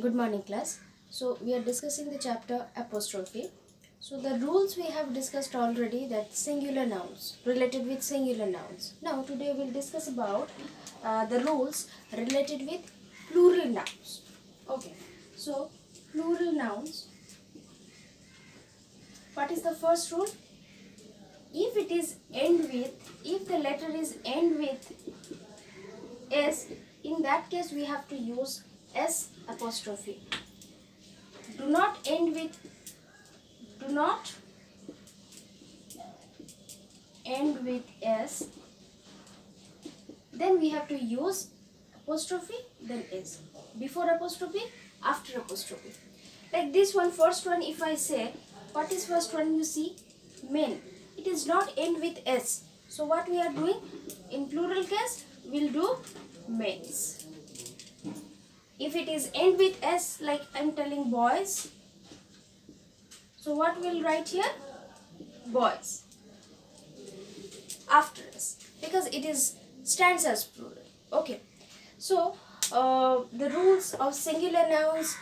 Good morning, class. So, we are discussing the chapter apostrophe. So, the rules we have discussed already that singular nouns related with singular nouns. Now, today we'll discuss about uh, the rules related with plural nouns. Okay. So, plural nouns. What is the first rule? If it is end with, if the letter is end with S, in that case we have to use S apostrophe. Do not end with, do not end with S. Then we have to use apostrophe, then S. Before apostrophe, after apostrophe. Like this one, first one, if I say, what is first one you see? Men. It is not end with S. So what we are doing? In plural case, we'll do men's. If it is end with S, like I'm telling boys, so what we'll write here? Boys. After S. Because it is stands as plural. Okay. So, uh, the rules of singular nouns,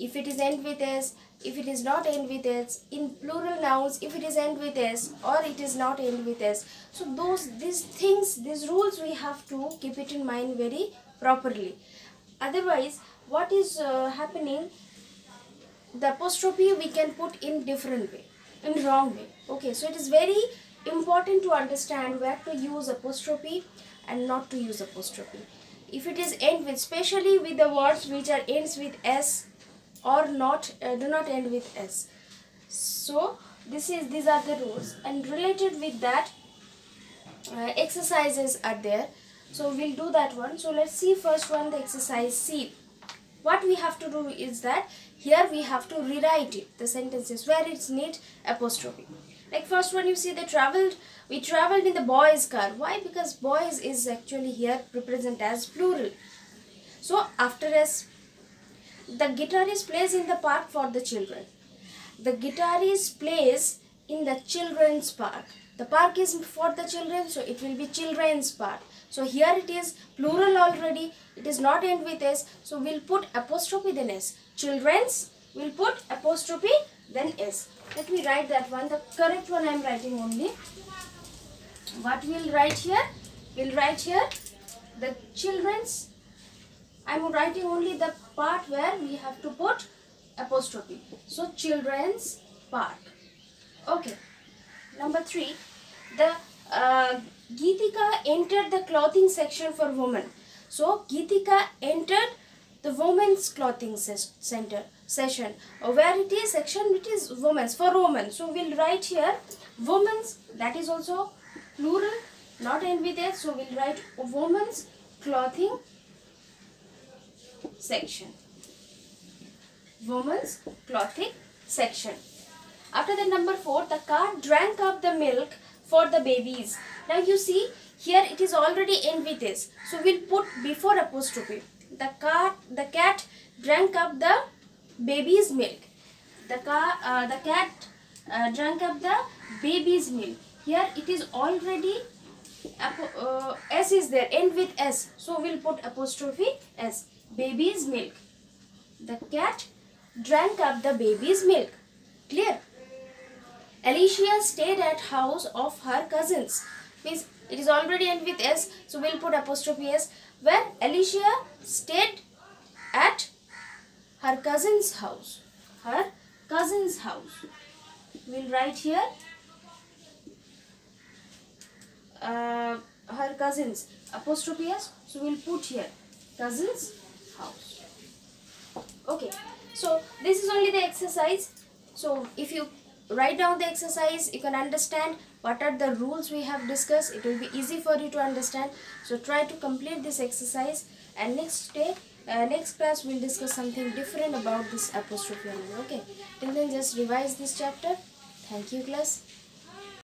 if it is end with S, if it is not end with S, in plural nouns, if it is end with S or it is not end with S. So, those, these things, these rules we have to keep it in mind very properly. Otherwise, what is uh, happening, the apostrophe we can put in different way, in wrong way. Okay, so it is very important to understand where to use apostrophe and not to use apostrophe. If it is end with, especially with the words which are ends with S or not, uh, do not end with S. So this is these are the rules and related with that uh, exercises are there. So we'll do that one. So let's see first one the exercise C. What we have to do is that here we have to rewrite it the sentences where it's need apostrophe. Like first one you see they traveled we traveled in the boys car. Why? Because boys is actually here represent as plural. So after S the guitarist plays in the park for the children. The guitarist plays in the children's park. The park is for the children, so it will be children's park. So here it is plural already. It is not end with S. So we'll put apostrophe then S. Children's, we'll put apostrophe then S. Let me write that one. The correct one I am writing only. What we'll write here? We'll write here the children's. I am writing only the part where we have to put apostrophe. So children's park. Okay. Number three, the uh, Geetika entered the clothing section for women. So Geetika entered the women's clothing ses center session. Uh, where it is section it is women's for women. So we'll write here women's that is also plural not end there. So we'll write women's clothing section. Women's clothing section. After the number 4, the cat drank up the milk for the babies. Now you see here it is already end with this. So we'll put before apostrophe. The cat, the cat drank up the baby's milk. The, car, uh, the cat uh, drank up the baby's milk. Here it is already uh, S is there, end with S. So we'll put apostrophe S. Baby's milk. The cat drank up the baby's milk. Clear? Alicia stayed at house of her cousins. Means it is already end with S. So we'll put apostrophe S. Where Alicia stayed at her cousin's house. Her cousin's house. We'll write here uh, her cousins apostrophe s so we'll put here cousins house okay so this is only the exercise so if you write down the exercise. You can understand what are the rules we have discussed. It will be easy for you to understand. So try to complete this exercise. And next day uh, next class we'll discuss something different about this apostrophe okay? Till then just revise this chapter. Thank you class